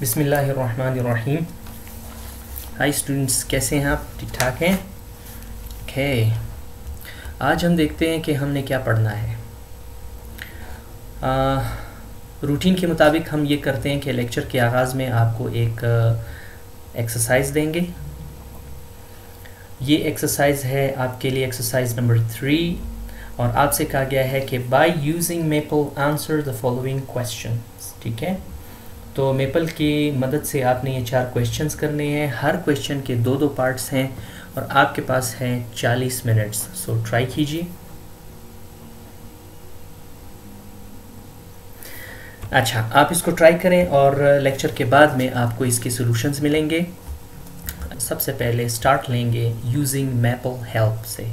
बिसमीम hi students, कैसे हैं आप? ठीक ठाक हैं? ओके। आज हम देखते हैं कि हमने क्या पढ़ना है। रूटीन के मुताबिक हम ये करते हैं कि लेक्चर के आगाज़ में आपको एक एक्सरसाइज देंगे। ये एक्सरसाइज है आपके लिए एक्सरसाइज नंबर थ्री और आपसे कहा गया है कि by using maple answer the following question ठीक है? तो मेपल की मदद से आपने ये चार क्वेश्चंस करने हैं। हर क्वेश्चन के दो दो पार्ट्स हैं और आपके पास हैं चालीस मिनट्स सो ट्राई कीजिए। अच्छा आप इसको ट्राई करें और लेक्चर के बाद में आपको इसके सॉल्यूशंस मिलेंगे। सबसे पहले स्टार्ट लेंगे यूजिंग मेपल हेल्प से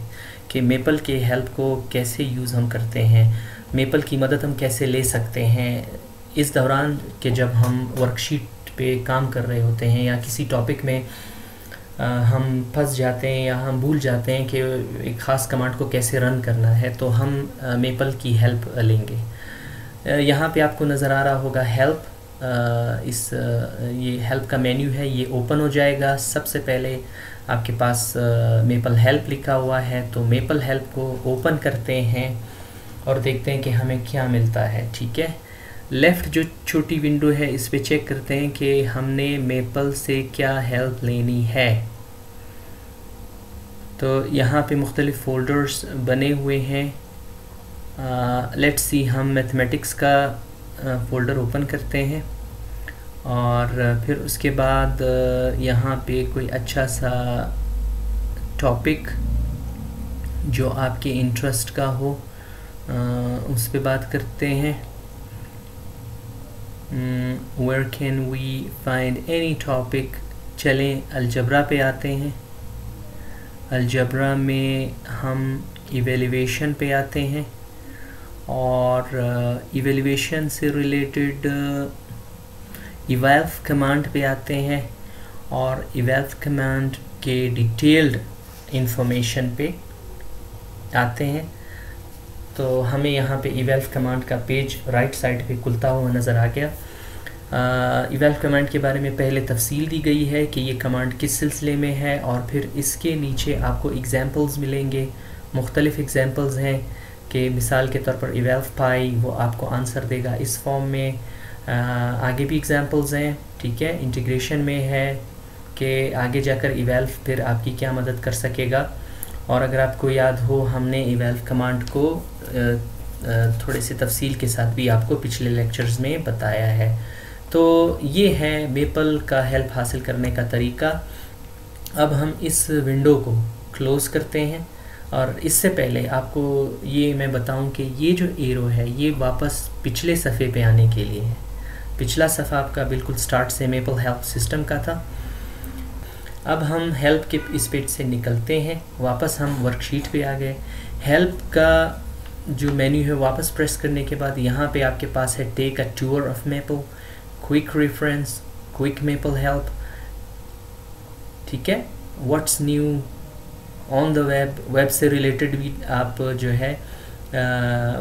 कि मेपल के हेल्प को कैसे यूज़ हम करते हैं, मेपल की मदद हम कैसे ले सकते हैं। इस दौरान के जब हम वर्कशीट पे काम कर रहे होते हैं या किसी टॉपिक में हम फंस जाते हैं या हम भूल जाते हैं कि एक ख़ास कमांड को कैसे रन करना है तो हम मेपल की हेल्प लेंगे। यहाँ पे आपको नज़र आ रहा होगा हेल्प इस ये हेल्प का मेन्यू है, ये ओपन हो जाएगा। सबसे पहले आपके पास मेपल हेल्प लिखा हुआ है तो मेपल हेल्प को ओपन करते हैं और देखते हैं कि हमें क्या मिलता है, ठीक है? लेफ़्ट जो छोटी विंडो है, इस पर चेक करते हैं कि हमने मेपल से क्या हेल्प लेनी है। तो यहाँ पे मुख्तलिफ़ फ़ोल्डर्स बने हुए हैं। लेट्स सी हम मैथमेटिक्स का फ़ोल्डर ओपन करते हैं। और फिर उसके बाद यहाँ पे कोई अच्छा सा टॉपिक जो आपके इंटरेस्ट का हो उस पर बात करते हैं। Where can we find any topic चलें अलजबरा पे आते हैं। अलजबरा में हम इवेल्यूशन पे आते हैं और इवेल्यूशन uh, से रिलेटेड इवेल्फ कमांड पे आते हैं और इवेल्फ कमांड के डिटेल्ड इंफॉर्मेशन पे आते हैं। तो हमें यहाँ पे इवेल्फ कमांड का पेज राइट साइड पे खुलता हुआ नज़र आ गया। इवेल्फ कमांड के बारे में पहले तफसील दी गई है कि ये कमांड किस सिलसिले में है और फिर इसके नीचे आपको एग्ज़ाम्पल्स मिलेंगे। मुख्तलिफ़ एग्ज़ाम्पल्स हैं कि मिसाल के तौर पर इवेल्फ पाई वो आपको आंसर देगा इस फॉर्म में। आ, आगे भी एग्ज़ाम्पल्स हैं ठीक है? इंटीग्रेशन में है कि आगे जाकर इवेल्फ फिर आपकी क्या मदद कर सकेगा। और अगर आपको याद हो हमने इवेल्फ कमांड को थोड़े से तफसील के साथ भी आपको पिछले लेक्चर्स में बताया है। तो ये है मेपल का हेल्प हासिल करने का तरीका। अब हम इस विंडो को क्लोज़ करते हैं और इससे पहले आपको ये मैं बताऊँ कि ये जो एरो है, ये वापस पिछले सफ़े पे आने के लिए है। पिछला सफ़ा आपका बिल्कुल स्टार्ट से मेपल हेल्प सिस्टम का था। अब हम हेल्प के इस पेज से निकलते हैं। वापस हम वर्कशीट पे आ गए। हेल्प का जो मेन्यू है वापस प्रेस करने के बाद यहाँ पे आपके पास है take a tour of maple quick reference quick maple help ठीक है? What's new on the web web से रिलेटेड भी आप जो है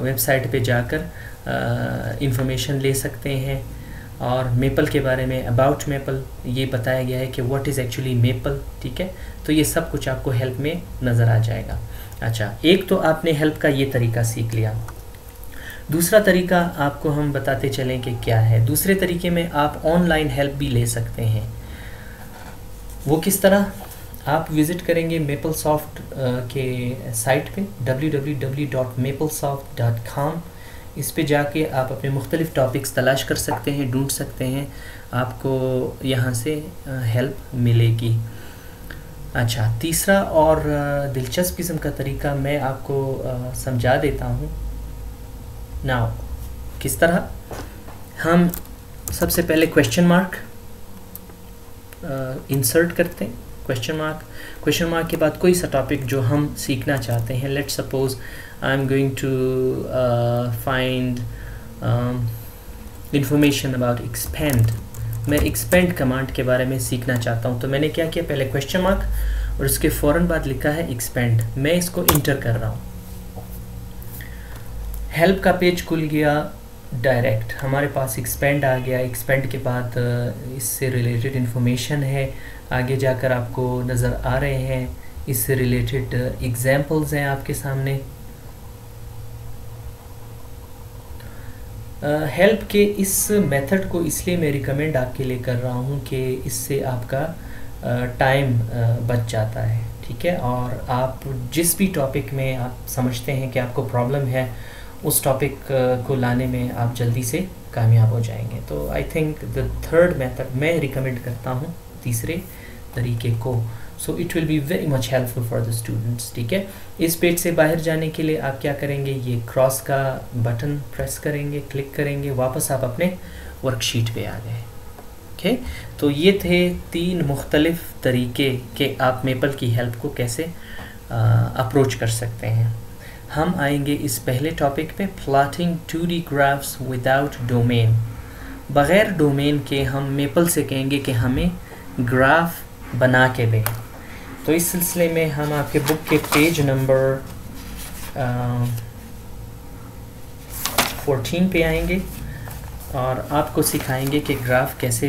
वेबसाइट पे जाकर इंफॉर्मेशन ले सकते हैं। और मेपल के बारे में अबाउट मेपल ये बताया गया है कि व्हाट इज़ एक्चुअली मेपल ठीक है? तो ये सब कुछ आपको हेल्प में नज़र आ जाएगा। अच्छा एक तो आपने हेल्प का ये तरीका सीख लिया। दूसरा तरीका आपको हम बताते चलें कि क्या है। दूसरे तरीके में आप ऑनलाइन हेल्प भी ले सकते हैं। वो किस तरह? आप विज़िट करेंगे मेपल सॉफ्ट के साइट पे www.maplesoft.com इस पे जाके आप अपने मुख्तलिफ़ टॉपिक्स तलाश कर सकते हैं, ढूंढ सकते हैं। आपको यहाँ से हेल्प मिलेगी। अच्छा तीसरा और दिलचस्प किस्म का तरीका मैं आपको समझा देता हूँ। नाउ, किस तरह? हम सबसे पहले क्वेश्चन मार्क इंसर्ट करते हैं क्वेश्चन मार्क क्वेश्चन मार्क के बाद कोई सा टॉपिक जो हम सीखना चाहते हैं let suppose I am going to find information about expand मैं एक्सपेंड कमांड के बारे में सीखना चाहता हूँ। तो मैंने क्या किया? पहले क्वेश्चन मार्क और उसके फ़ौरन बाद लिखा है एक्सपेंड मैं इसको इंटर कर रहा हूँ। हेल्प का पेज खुल गया डायरेक्ट हमारे पास एक्सपेंड आ गया। एक्सपेंड के बाद इससे रिलेटेड इन्फॉर्मेशन है। आगे जाकर आपको नज़र आ रहे हैं। इससे रिलेटेड एग्जाम्पल्स हैं आपके सामने। हेल्प के इस मेथड को इसलिए मैं रिकमेंड आपके लिए कर रहा हूँ कि इससे आपका टाइम बच जाता है, ठीक है? और आप जिस भी टॉपिक में आप समझते हैं कि आपको प्रॉब्लम है, उस टॉपिक को लाने में आप जल्दी से कामयाब हो जाएँगे। तो I think the third method मैं रिकमेंड करता हूँ, तीसरे तरीके को so it will be very much helpful for the students ठीक है? इस पेज से बाहर जाने के लिए आप क्या करेंगे? ये क्रॉस का बटन प्रेस करेंगे क्लिक करेंगे, वापस आप अपने वर्कशीट पे आ गए ओके तो ये थे तीन मुख्तलिफ़ तरीके के आप मेपल की हेल्प को कैसे अप्रोच कर सकते हैं। हम आएँगे इस पहले टॉपिक पे plotting two D graphs without domain बग़ैर डोमेन के हम मेपल से कहेंगे कि हमें ग्राफ बना के दें। तो इस सिलसिले में हम आपके बुक के पेज नंबर फोर्टीन पे आएँगे और आपको सिखाएँगे कि ग्राफ कैसे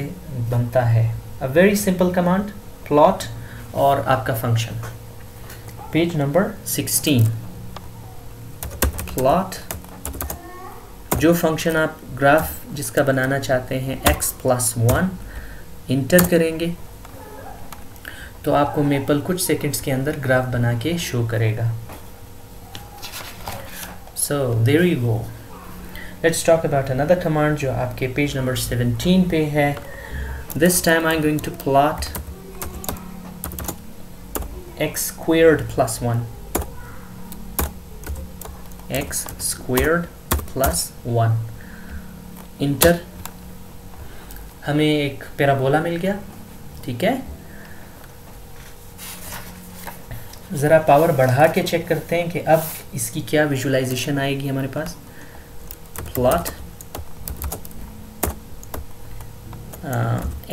बनता है। A very simple command plot और आपका function page number sixteen plot जो फ़ंक्शन आप ग्राफ जिसका बनाना चाहते हैं, x प्लस वन इंटर करेंगे। तो आपको मेपल कुछ सेकंड्स के अंदर ग्राफ बना के शो करेगा। So there you go let's talk about another command जो आपके पेज नंबर 17 पे है। This time I am going to plot X squared plus 1 x squared plus 1 enter हमें एक पैराबोला मिल गया, ठीक है? ज़रा पावर बढ़ा के चेक करते हैं कि अब इसकी क्या विजुलाइजेशन आएगी हमारे पास? Plot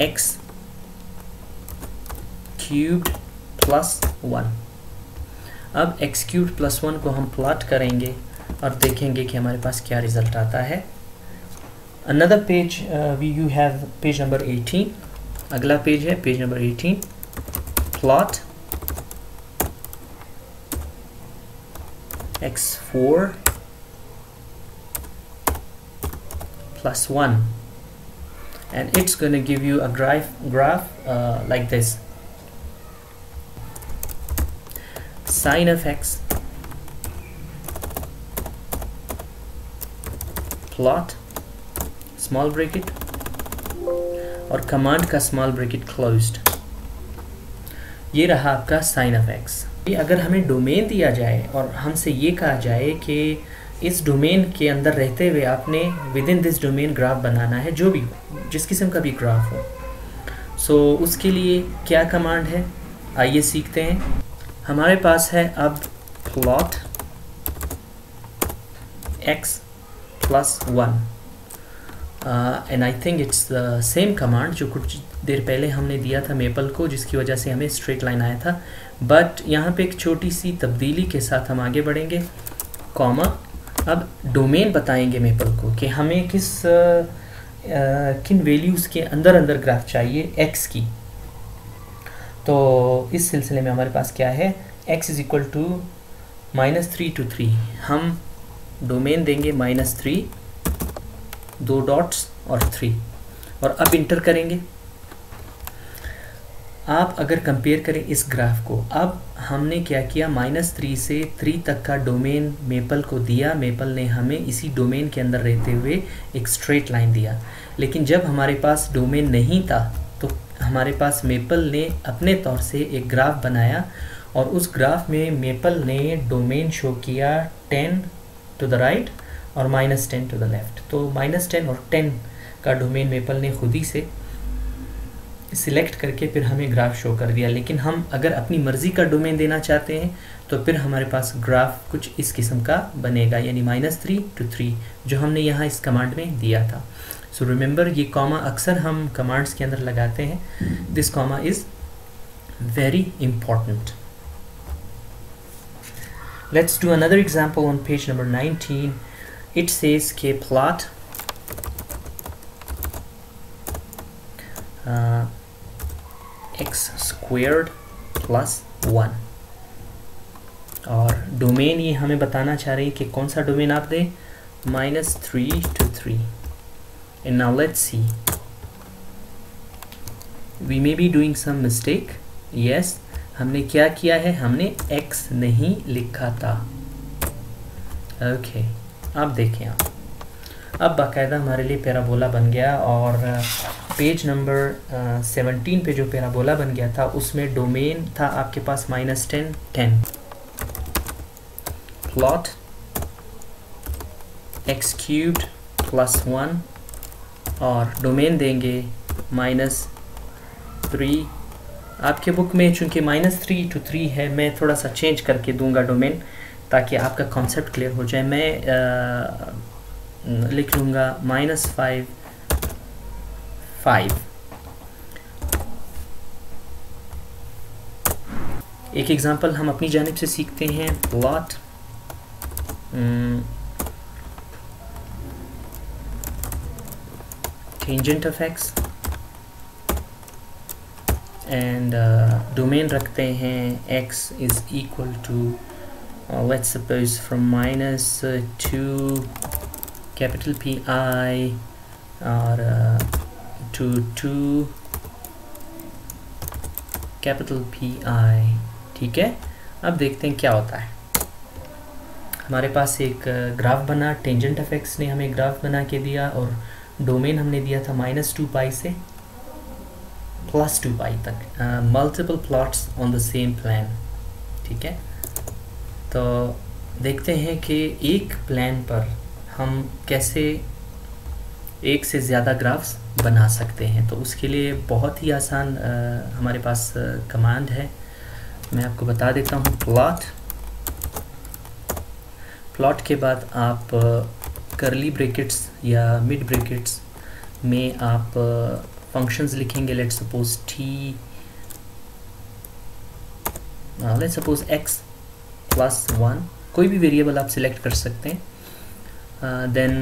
X cube plus one अब एक्स क्यूब प्लस वन को हम प्लॉट करेंगे और देखेंगे कि हमारे पास क्या रिज़ल्ट आता है। Another page we you have page number 18 अगला पेज है page number 18 plot x4 plus 1 and it's going to give you a graph graph uh, like this sine of x plot small bracket और command का small bracket closed ये रहा आपका sign of x अगर हमें domain दिया जाए और हमसे ये कहा जाए कि इस डोमेन के अंदर रहते हुए आपने with in this domain graph बनाना है जो भी जिस किस्म का भी ग्राफ हो। सो so, उसके लिए क्या कमांड है? आइए सीखते हैं। हमारे पास है अब plot X plus one and I think it's the same command जो कुछ देर पहले हमने दिया था मेपल को जिसकी वजह से हमें स्ट्रेट लाइन आया था। बट यहाँ पे एक छोटी सी तब्दीली के साथ हम आगे बढ़ेंगे कॉमा अब डोमेन बताएँगे मेपल को कि हमें किस आ, आ, किन वैल्यूज़ के अंदर अंदर ग्राफ चाहिए एक्स की। तो इस सिलसिले में हमारे पास क्या है? X is equal to minus three to three हम डोमेन देंगे माइनस थ्री दो डॉट्स और थ्री और अब इंटर करेंगे। आप अगर कंपेयर करें इस ग्राफ को, अब हमने क्या किया? माइनस थ्री से थ्री तक का डोमेन मेपल को दिया। मेपल ने हमें इसी डोमेन के अंदर रहते हुए एक स्ट्रेट लाइन दिया। लेकिन जब हमारे पास डोमेन नहीं था तो हमारे पास मेपल ने अपने तौर से एक ग्राफ बनाया और उस ग्राफ में मेपल ने डोमेन शो किया टेन टू द राइट और minus ten to the left तो माइनस टेन और टेन का डोमेन मेपल ने खुद ही से सिलेक्ट करके फिर हमें ग्राफ शो कर दिया। लेकिन हम अगर अपनी मर्ज़ी का डोमेन देना चाहते हैं तो फिर हमारे पास ग्राफ कुछ इस किस्म का बनेगा यानी माइनस थ्री टू थ्री जो हमने यहाँ इस कमांड में दिया था। सो so रिमेंबर ये कॉमा अक्सर हम कमांड्स के अंदर लगाते हैं। This comma is very important. Let's do another example on page number nineteen it say plot Uh, X squared plus one और डोमेन ये हमें बताना चाह रही है कि कौन सा डोमेन आप दें? Minus three to three and now let's see we may be doing some mistake yes हमने क्या किया है? हमने x नहीं लिखा था. ओके okay, अब देखें आप. अब बाकायदा हमारे लिए पैराबोला बन गया और पेज नंबर सेवनटीन पे जो पैराबोला बन गया था उसमें डोमेन था आपके पास minus ten ten plot x cubed plus one और डोमेन देंगे माइनस थ्री आपके बुक में चूँकि माइनस थ्री टू थ्री है मैं थोड़ा सा चेंज करके दूँगा डोमेन ताकि आपका कॉन्सेप्ट क्लियर हो जाए। मैं आ, लिख लूँगा माइनस फाइव 5 एक एग्जांपल हम अपनी जानब से सीखते हैं plot tangent of x and domain रखते हैं x is equal to let's suppose from minus two capital P I और to 2 capital PI ठीक है? अब देखते हैं क्या होता है। हमारे पास एक ग्राफ बना टेंजेंट एफ़ ने हमें ग्राफ बना के दिया और डोमेन हमने दिया था माइनस टू पाई से प्लस टू पाई तक। Multiple plots on the same plan ठीक है? तो देखते हैं कि एक प्लान पर हम कैसे एक से ज़्यादा ग्राफ्स बना सकते हैं। तो उसके लिए बहुत ही आसान आ, हमारे पास कमांड है। मैं आपको बता देता हूँ प्लॉट प्लॉट के बाद आप करली ब्रेकेट्स या मिड ब्रेकेट्स में आप फ़ंक्शंस लिखेंगे। Let suppose t let suppose x plus one कोई भी वेरिएबल आप सिलेक्ट कर सकते हैं। uh, then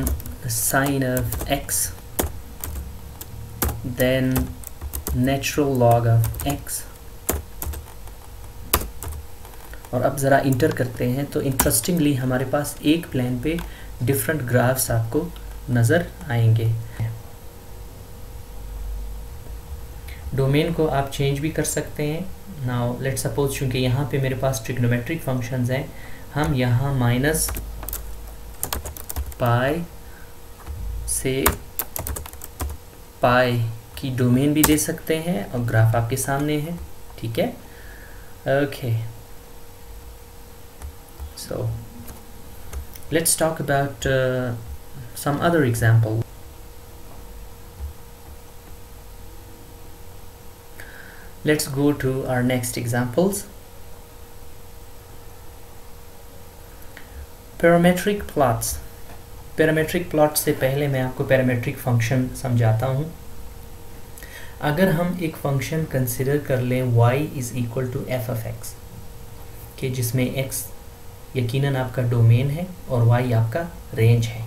sine of x, then natural log of x. और अब ज़रा इंटर करते हैं तो इंटरेस्टिंगली हमारे पास एक प्लेन पे डिफरेंट ग्राफ्स आपको नज़र आएँगे। डोमेन को आप चेंज भी कर सकते हैं। नाउ लेट सपोज़ चूँकि यहाँ पे मेरे पास ट्रिग्नोमेट्रिक फ़ंक्शंस हैं, हम यहाँ माइनस पाई से पाए की डोमेन भी दे सकते हैं और ग्राफ आपके सामने है, ठीक है? Okay so let's talk about some other example let's go to our next examples parametric plots parametric plot से पहले मैं आपको पैरामेट्रिक फ़ंक्शन समझाता हूँ। अगर हम एक फ़ंक्शन कंसिडर कर लें, y is equal to f f x कि जिसमें x यकीनन आपका डोमेन है और y आपका रेंज है।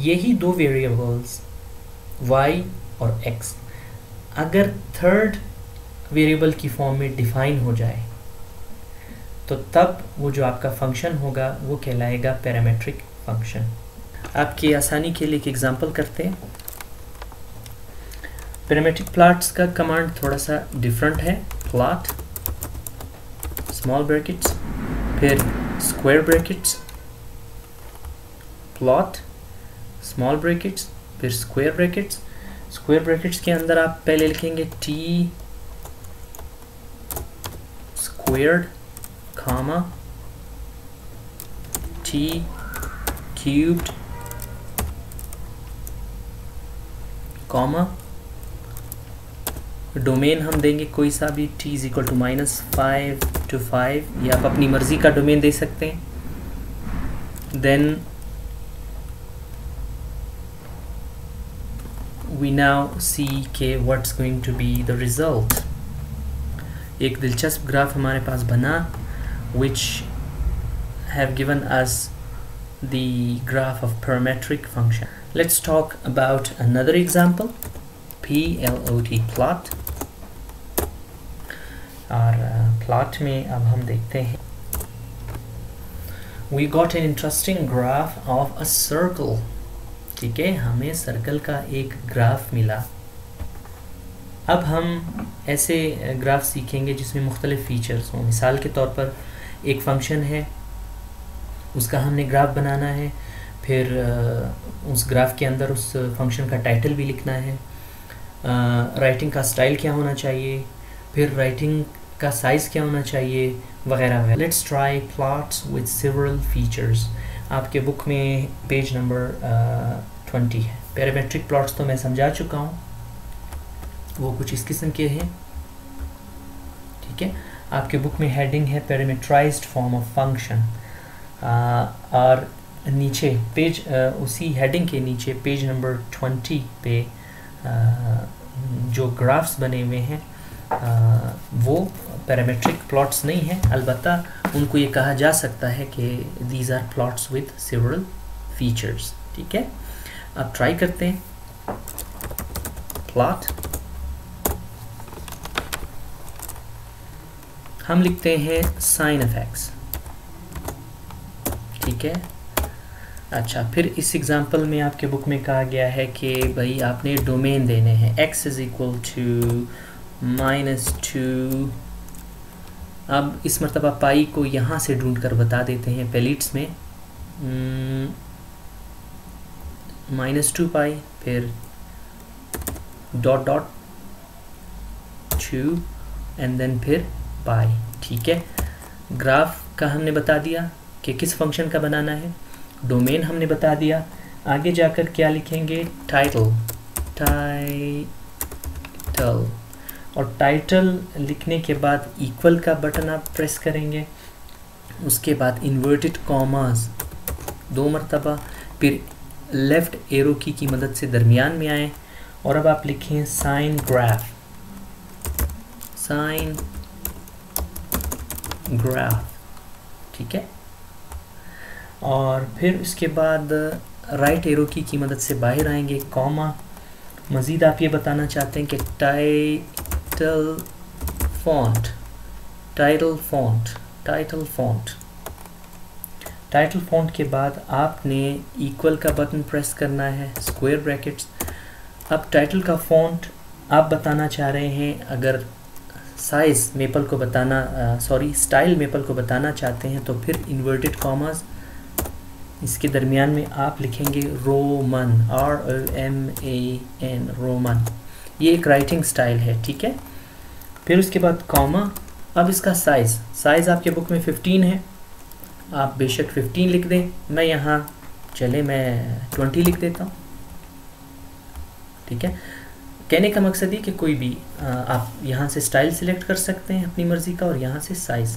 यही दो वेरिएबल्स y और x, अगर थर्ड वेरिएबल की फॉर्म में डिफाइन हो जाए तो तब वो जो आपका फ़ंक्शन होगा, वो कहलाएगा पैरामेट्रिक फ़ंक्शन आपकी आसानी के लिए एक एग्जांपल करते हैं। पैरामेट्रिक प्लाट्स का कमांड थोड़ा सा डिफरेंट है। प्लाट स्मॉल ब्रैकेट्स फिर square brackets plot small brackets फिर स्क्वायर ब्रैकेट्स स्क्वायर ब्रैकेट्स के अंदर आप पहले लिखेंगे t squared comma t cubed comma domain हम देंगे कोई सा भी t is equal to minus five to five या आप अपनी मर्ज़ी का डोमेन दे सकते हैं देन वी नाउ सी के what's going to be the result एक दिलचस्प ग्राफ हमारे पास बना which have given us the graph of parametric function. Let's talk about another example. ओ टी प्लॉट और प्लॉट uh, में अब हम देखते हैं। We got an interesting graph of a circle ठीक है? हमें सर्कल का एक ग्राफ मिला। अब हम ऐसे ग्राफ सीखेंगे जिसमें मुख्तलिफ़ फ़ीचर्स हों। मिसाल के तौर पर एक फ़ंक्शन है उसका हमने ग्राफ बनाना है। फिर उस ग्राफ के अंदर उस फ़ंक्शन का टाइटल भी लिखना है। राइटिंग का स्टाइल क्या होना चाहिए? फिर राइटिंग का साइज़ क्या होना चाहिए? वगैरह वगैरह। Let's try plots with several features आपके बुक में पेज नंबर ट्वेंटी है। पैरामेट्रिक प्लॉट्स तो मैं समझा चुका हूँ। वो कुछ इस किस्म के हैं। ठीक है? आपके बुक में हेडिंग है पैरामीटराइज्ड फॉर्म ऑफ़ फ़ंक्शन और नीचे पेज उसी हेडिंग के नीचे पेज नंबर ट्वेंटी पे जो ग्राफ्स बने हुए हैं वो पैरामेट्रिक प्लॉट्स नहीं हैं। अलबत् उनको ये कहा जा सकता है कि these are plots with several features ठीक है? अब ट्राई करते हैं। प्लॉट हम लिखते हैं साइन ऑफ़ एक्स ठीक है? अच्छा फिर इस एग्जांपल में आपके बुक में कहा गया है कि भाई आपने डोमेन देने हैं। X is equal to minus two अब इस मरतबा पाई को यहाँ से ढूंढ कर बता देते हैं पेलिट्स में। माइनस टू पाई, फिर dot dot two and then फिर पाई। ठीक है? ग्राफ का हमने बता दिया कि किस फ़ंक्शन का बनाना है? डोमेन हमने बता दिया। आगे जाकर क्या लिखेंगे? टाइटल टाइटल और टाइटल लिखने के बाद इक्वल का बटन आप प्रेस करेंगे। उसके बाद इन्वर्टेड कॉमर्स दो मरतबा। फिर लेफ़्ट एरो की की मदद से दरमियान में आए। और अब आप लिखें साइन ग्राफ साइन ग्राफ ठीक है? और फिर उसके बाद राइट एरो की की मदद से बाहर आएँगे कॉमा मज़ीद आप ये बताना चाहते हैं कि title font title font title font title font के बाद आपने इक्वल का बटन प्रेस करना है स्क्वायर ब्रैकेट्स अब टाइटल का फॉन्ट आप बताना चाह रहे हैं, अगर साइज़ मेपल को बताना सॉरी स्टाइल मेपल को बताना चाहते हैं तो फिर इन्वर्टेड कॉमर्स इसके दरमियान में आप लिखेंगे Roman R O M A N Roman. ये एक राइटिंग स्टाइल है, ठीक है? फिर उसके बाद कॉमा अब इसका साइज़ साइज़ आपके बुक में 15 है। आप बेशक 15 लिख दें। मैं यहाँ चले, मैं 20 लिख देता हूँ। ठीक है? कहने का मकसद ये कि कोई भी आप यहाँ से स्टाइल सिलेक्ट कर सकते हैं अपनी मर्ज़ी का और यहाँ से साइज़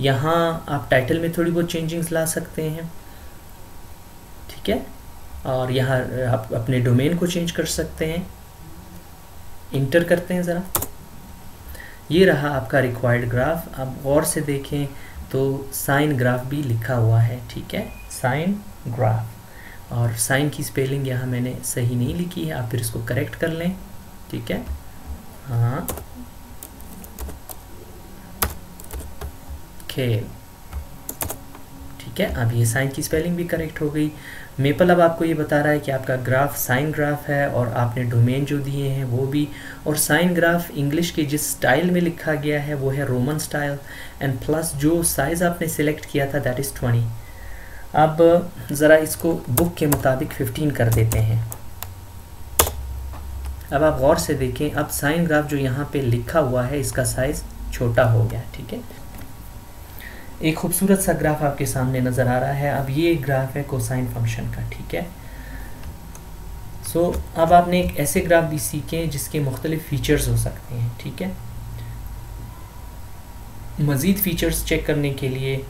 यहाँ आप टाइटल में थोड़ी बहुत चेंजिंग्स ला सकते हैं। ठीक है और यहाँ आप अपने डोमेन को चेंज कर सकते हैं। इंटर करते हैं ज़रा। ये रहा आपका रिक्वायर्ड ग्राफ आप गौर से देखें तो साइन ग्राफ भी लिखा हुआ है, ठीक है? साइन ग्राफ और साइन की स्पेलिंग यहाँ मैंने सही नहीं लिखी है, आप फिर इसको करेक्ट कर लें, ठीक है? हाँ। खेल ठीक है, अब ये साइन की स्पेलिंग भी करेक्ट हो गई। मेपल अब आपको ये बता रहा है कि आपका ग्राफ साइन ग्राफ है और आपने डोमेन जो दिए हैं वो भी। और साइन ग्राफ इंग्लिश के जिस स्टाइल में लिखा गया है वो है रोमन स्टाइल। एंड प्लस जो साइज़ आपने सेलेक्ट किया था दैट इज़ ट्वेंटी अब, ज़रा इसको बुक के मुताबिक फिफ्टीन कर देते हैं। अब आप गौर से देखें, अब साइन ग्राफ जो यहाँ पे लिखा हुआ है, इसका साइज़ छोटा हो गया, ठीक है? एक खूबसूरत सा ग्राफ आपके सामने नज़र आ रहा है। अब ये ग्राफ है कोसाइन फ़ंक्शन का ठीक है? सो so, अब आपने एक ऐसे ग्राफ भी सीखे हैं जिसके मुख्तलिफ़ फ़ीचर्स हो सकते हैं ठीक है? मज़ीद फ़ीचर्स चेक करने के लिए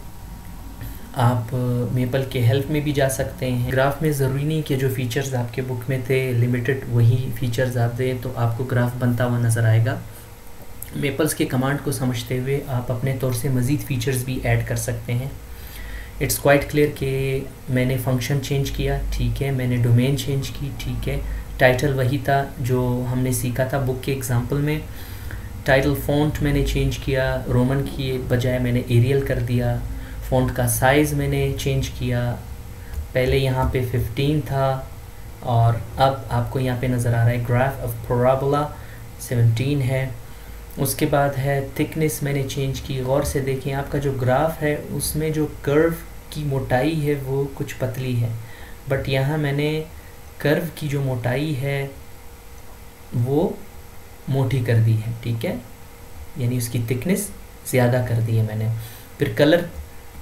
आप मेपल के हेल्प में भी जा सकते हैं। ग्राफ में ज़रूरी नहीं कि जो फ़ीचर्स आपके बुक में थे लिमिटेड वही फ़ीचर्स आप दें तो आपको ग्राफ बनता हुआ नज़र आएगा। मेपल्स के कमांड को समझते हुए आप अपने तौर से मज़ीद फ़ीचर्स भी ऐड कर सकते हैं। इट्स क्वाइट क्लियर कि मैंने फ़ंक्शन चेंज किया, ठीक है। मैंने डोमेन चेंज की, ठीक है। टाइटल वही था जो हमने सीखा था बुक के एग्ज़ाम्पल में। टाइटल फ़ॉन्ट मैंने चेंज किया रोमन की बजाय मैंने एरियल कर दिया। फ़ॉन्ट का साइज़ मैंने चेंज किया। पहले यहाँ पे 15 था और अब आपको यहाँ पे नज़र आ रहा है ग्राफ ऑफ़ पराबोला 17 है। उसके बाद है थिकनेस मैंने चेंज की, गौर से देखें, आपका जो ग्राफ है, उसमें जो कर्व की मोटाई है, वो कुछ पतली है। बट यहाँ मैंने कर्व की जो मोटाई है, वो मोटी कर दी है, ठीक है? यानी उसकी थिकनेस ज़्यादा कर दी है मैंने। फिर कलर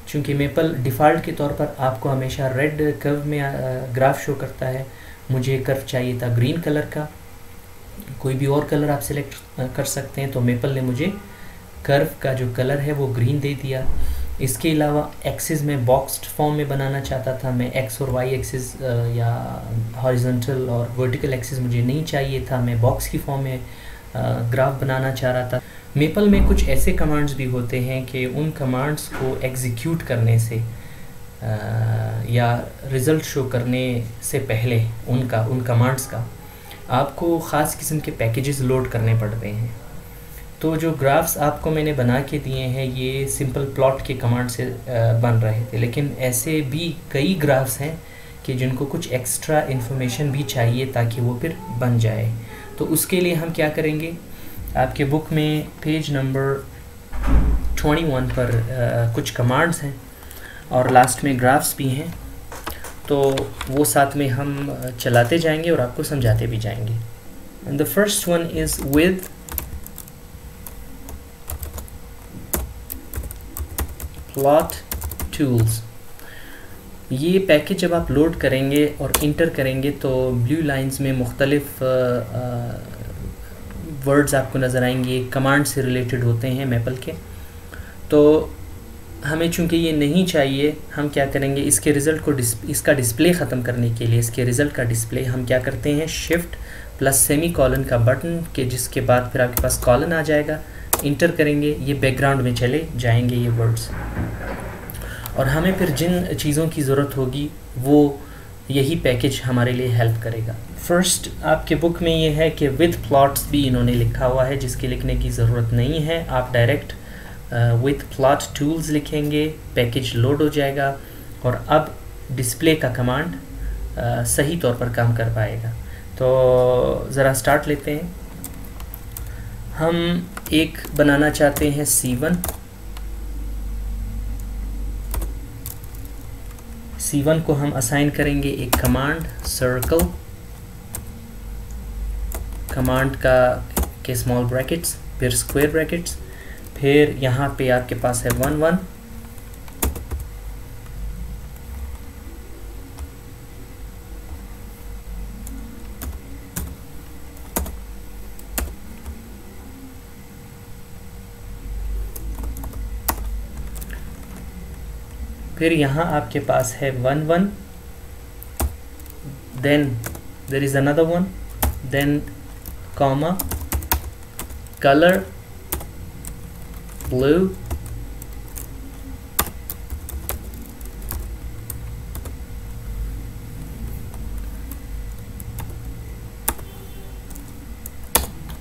चूँकि मेपल डिफ़ॉल्ट के तौर पर आपको हमेशा रेड कर्व में ग्राफ शो करता है, मुझे कर्व चाहिए था ग्रीन कलर का। कोई भी और कलर आप सिलेक्ट कर सकते हैं। तो मेपल ने मुझे कर्व का जो कलर है, वो ग्रीन दे दिया। इसके अलावा एक्सिस में बॉक्स्ड फॉर्म में बनाना चाहता था। मैं एक्स और वाई एक्सिस या हॉरिजॉन्टल और वर्टिकल एक्सिस मुझे नहीं चाहिए था। मैं बॉक्स की फॉर्म में ग्राफ बनाना चाह रहा था। मेपल में कुछ ऐसे कमांड्स भी होते हैं कि उन कमांड्स को एग्जीक्यूट करने से या रिज़ल्ट शो करने से पहले उनका, उन कमांड्स का आपको ख़ास किस्म के पैकेजेस लोड करने पड़ते हैं। तो जो ग्राफ्स आपको मैंने बना के दिए हैं ये सिंपल प्लॉट के कमांड से बन रहे थे। लेकिन ऐसे भी कई ग्राफ्स हैं कि जिनको कुछ एक्स्ट्रा इन्फॉर्मेशन भी चाहिए ताकि वो फिर बन जाए। तो उसके लिए हम क्या करेंगे? आपके बुक में पेज नंबर 21 पर आ, कुछ कमांड्स हैं और लास्ट में ग्राफ्स भी हैं। तो वो साथ में हम चलाते जाएँगे और आपको समझाते भी जाएँगे। And the first one is with plot tools ये पैकेज जब आप लोड करेंगे और इंटर करेंगे तो ब्लू लाइंस में मुख्तलिफ़ वर्ड्स आपको नज़र आएँगे कमांड से रिलेटेड होते हैं मेपल के। तो हमें चूँकि ये नहीं चाहिए हम क्या करेंगे? इसके रिज़ल्ट को डिस, इसका डिस्प्ले ख़त्म करने के लिए इसके रिज़ल्ट का डिस्प्ले हम क्या करते हैं? शिफ्ट प्लस सेमी कॉलन का बटन के जिसके बाद फिर आपके पास कॉलन आ जाएगा। इंटर करेंगे ये बैकग्राउंड में चले जाएँगे ये वर्ड्स और हमें फिर जिन चीज़ों की ज़रूरत होगी वो यही पैकेज हमारे लिए हेल्प करेगा। फ़र्स्ट आपके बुक में ये है कि विद प्लॉट्स भी इन्होंने लिखा हुआ है जिसके लिखने की ज़रूरत नहीं है। आप डायरेक्ट विथ प्लॉट टूल्स लिखेंगे पैकेज लोड हो जाएगा और अब डिस्प्ले का कमांड uh, सही तौर पर काम कर पाएगा। तो ज़रा स्टार्ट लेते हैं। हम एक बनाना चाहते हैं सी वन सी वन को हम असाइन करेंगे एक कमांड सर्कल कमांड का के स्मॉल ब्रैकेट्स फिर स्क्वायर ब्रैकेट्स फिर यहाँ पे आपके पास है वन वन। फिर यहाँ आपके पास है one one. Then there is another one then comma colour blue.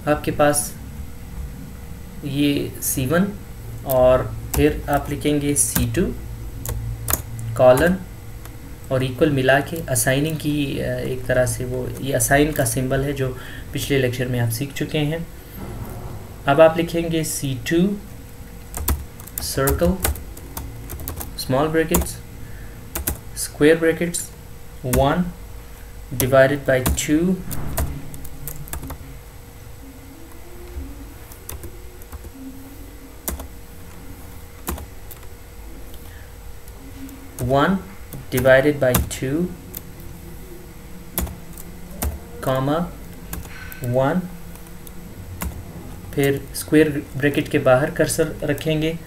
आपके पास ये C1 और फिर आप लिखेंगे C2 कॉलन और इक्वल मिला के असाइनिंग की एक तरह से वो, ये असाइन का सिंबल है जो पिछले लेक्चर में आप सीख चुके हैं अब आप लिखेंगे C2 circle small brackets square brackets 1 divided by 2 1 divided by 2 comma 1 फिर स्क्वायर ब्रैकेट के बाहर कर्सर रखेंगे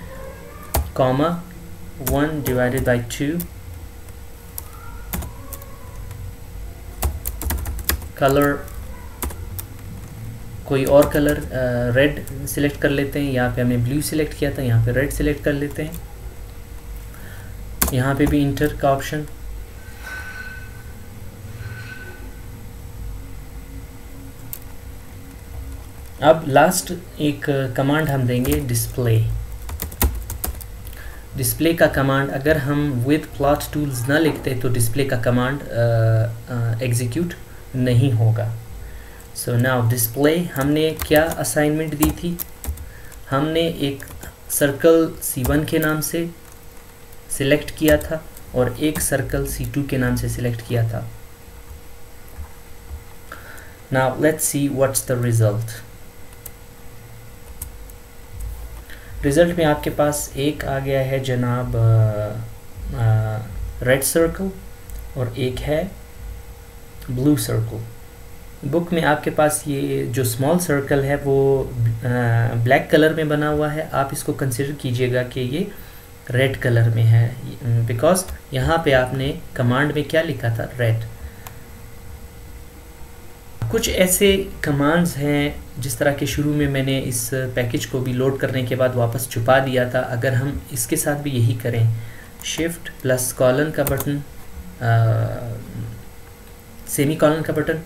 comma one divided by two colour कोई और कलर रेड सिलेक्ट कर लेते हैं। यहाँ पे हमने ब्लू सिलेक्ट किया था, यहाँ पे रेड सिलेक्ट कर लेते हैं। यहाँ पे भी इंटर का ऑप्शन अब लास्ट एक कमांड हम देंगे डिस्प्ले डिस्प्ले का कमांड अगर हम विद प्लॉट टूल्स ना लिखते तो डिस्प्ले का कमांड एग्जीक्यूट नहीं होगा। सो नाउ डिस्प्ले हमने क्या असाइनमेंट दी थी? हमने एक सर्कल C1 के नाम से सिलेक्ट किया था और एक सर्कल C2 के नाम से सिलेक्ट किया था। Now let's see what's the result result में आपके पास एक आ गया है जनाब रेड सर्कल और एक है ब्लू सर्कल बुक में आपके पास ये जो स्मॉल सर्कल है, वो ब्लैक कलर में बना हुआ है। आप इसको कंसिडर कीजिएगा कि ये रेड कलर में है। बिकॉज़ यहाँ पे आपने कमांड में क्या लिखा था? रेड कुछ ऐसे कमांड्स हैं जिस तरह के शुरू में मैंने इस पैकेज को भी लोड करने के बाद वापस छुपा दिया था। अगर हम इसके साथ भी यही करें शिफ्ट प्लस कॉलन का बटन सेमी कॉलन का button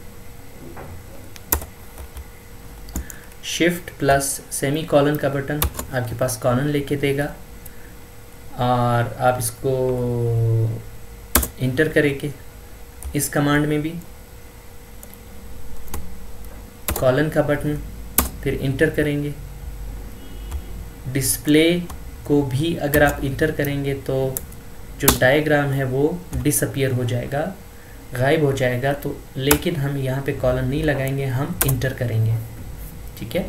shift plus semicolon का बटन आपके पास कॉलन लेके देगा और आप इसको इंटर करेंगे। इस कमांड में भी कॉलन का बटन, फिर इंटर करेंगे। डिस्प्ले को भी अगर आप इंटर करेंगे तो जो डायग्राम है वो डिसअपियर हो जाएगा, गायब हो जाएगा तो लेकिन हम यहाँ पे कॉलन नहीं लगाएँगे, हम इंटर करेंगे। ठीक है?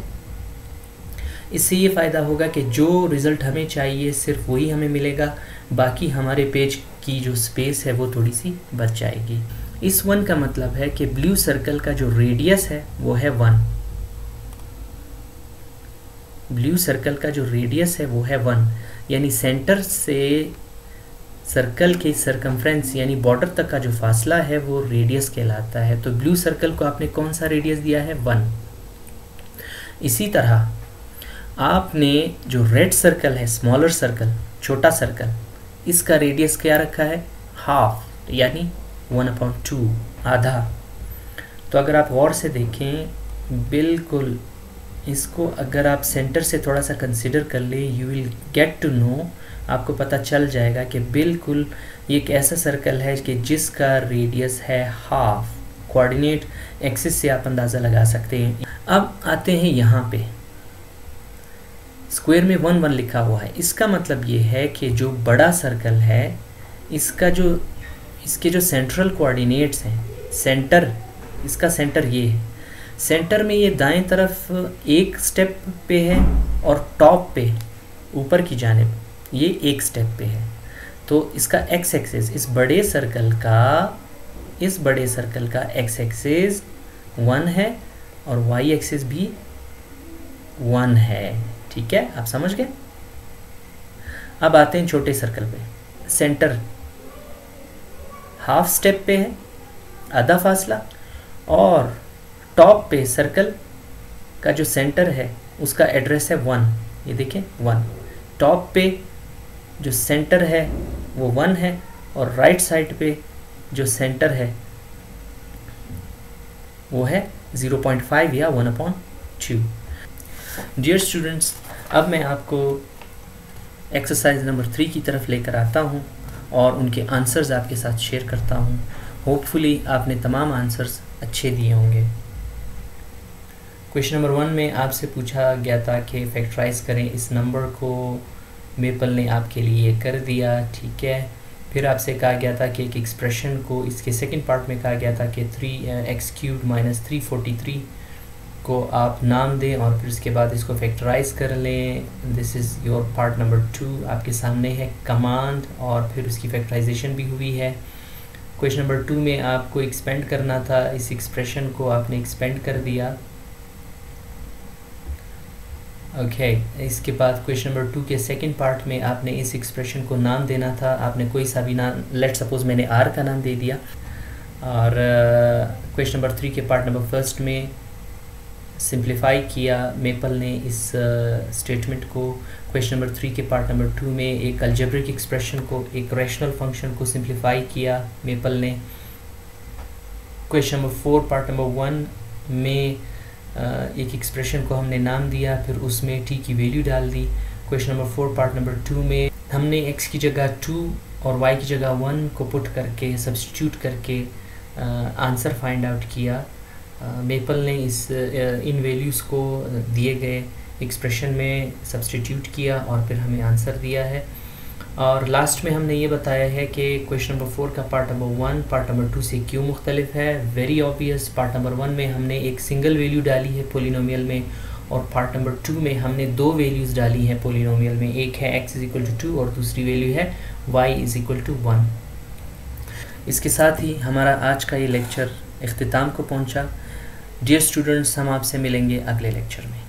इससे ये फ़ायदा होगा कि जो रिज़ल्ट हमें चाहिए, सिर्फ़ वही हमें मिलेगा, बाकी हमारे पेज की जो स्पेस है वो थोड़ी सी बच जाएगी। इस वन का मतलब है कि ब्लू सर्कल का जो रेडियस है, वो है वन। ब्लू सर्कल का जो रेडियस है, वो है वन। यानी सेंटर से सर्कल के सरकमफ्रेंस यानी बॉर्डर तक का जो फासला है, वो रेडियस कहलाता है। तो ब्लू सर्कल को आपने कौन सा रेडियस दिया है? वन। इसी तरह, आपने जो रेड सर्कल है स्मॉलर सर्कल छोटा सर्कल इसका रेडियस क्या रखा है? हाफ़ यानी वन अपॉइंट टू, आधा। तो अगर आप गौर से देखें, बिल्कुल इसको अगर आप सेंटर से थोड़ा सा कंसिडर कर ले you will get to know आपको पता चल जाएगा कि बिल्कुल ये एक ऐसा सर्कल है कि जिसका रेडियस है हाफ़ कोऑर्डिनेट एक्सिस से आप अंदाज़ा लगा सकते हैं। अब आते हैं यहाँ पे। स्क्वायर में वन वन लिखा हुआ है। इसका मतलब ये है कि जो बड़ा सर्कल है, इसका जो इसके जो सेंट्रल कोऑर्डिनेट्स हैं सेंटर इसका सेंटर ये है। सेंटर में ये दाएँ तरफ़ एक स्टेप पे है और टॉप पे ऊपर की जानब ये एक स्टेप पे है। तो इसका एक्स एक्सेस इस बड़े सर्कल का, इस बड़े सर्कल का एक्स एक्सेस वन है और वाई एक्सेस भी वन है। ठीक है? आप समझ गए? अब आते हैं छोटे सर्कल पे। सेंटर हाफ़ स्टेप पे है, आधा फासला, और टॉप पे सर्कल का जो सेंटर है, उसका एड्रेस है वन। ये देखें वन। टॉप पे जो सेंटर है, वो वन है, और राइट साइड पे जो सेंटर है, वो है 0.5 या one upon two. Dear students, अब मैं आपको एक्सरसाइज नंबर थ्री की तरफ़ लेकर आता हूँ। और उनके आंसर्स आपके साथ शेयर करता हूँ। होपफुली आपने तमाम आंसर्स अच्छे दिए होंगे। क्वेश्चन नंबर वन में आपसे पूछा गया था कि फैक्टराइज करें इस नंबर को। मेपल ने आपके लिए कर दिया, ठीक है। फिर आपसे कहा गया था कि एक एक्सप्रेशन को, इसके सेकंड पार्ट में कहा गया था कि three x cube minus three forty three को आप नाम दें और फिर उसके बाद इसको फैक्टराइज कर लें। This is your part number two आपके सामने है कमांड और फिर उसकी फैक्टराइजेशन भी हुई है। क्वेश्चन नंबर टू में आपको एक्सपेंड करना था। इस एक्सप्रेशन को आपने एक्सपेंड कर दिया। ओके okay, इसके बाद क्वेश्चन नंबर टू के सेकंड पार्ट में आपने इस एक्सप्रेशन को नाम देना था। आपने कोई सा भी नाम लेट सपोज़ मैंने आर का नाम दे दिया। और क्वेश्चन नंबर थ्री के पार्ट नंबर फ़र्स्ट में सिंप्लीफाई किया। मेपल ने इस स्टेटमेंट को क्वेश्चन नंबर थ्री के पार्ट नंबर टू में एक अल्जेब्रिक एक्सप्रेशन को, एक रैशनल फ़ंक्शन को सिंप्लीफाई किया मेपल ने। Question number four part number one में एक एक्सप्रेशन को हमने नाम दिया, फिर उसमें टी की वैल्यू डाल दी। Question number four part number two में हमने एक्स की जगह टू और वाई की जगह वन को पुट करके सब्सटीट्यूट करके आंसर फाइंड आउट किया। मेपल ने इस इन वैल्यूज़ को दिए गए एक्सप्रेशन में सब्सटीट्यूट किया और फिर हमें आंसर दिया है। और लास्ट में हमने ये बताया है कि क्वेश्चन नंबर फोर का part number one part number two से क्यों मुख्तलिफ़ है? Very obvious part number one में हमने एक सिंगल वैल्यू डाली है पोलिनोमियल में और पार्ट नंबर टू में हमने दो वैल्यूज़ डाली हैं पोलिनोमियल में। एक है x is equal to two और दूसरी वैल्यू है y is equal to one इसके साथ ही हमारा आज का ये लेक्चर अख्ताम को पहुँचा। डियर स्टूडेंट्स हम आपसे मिलेंगे अगले लेक्चर में।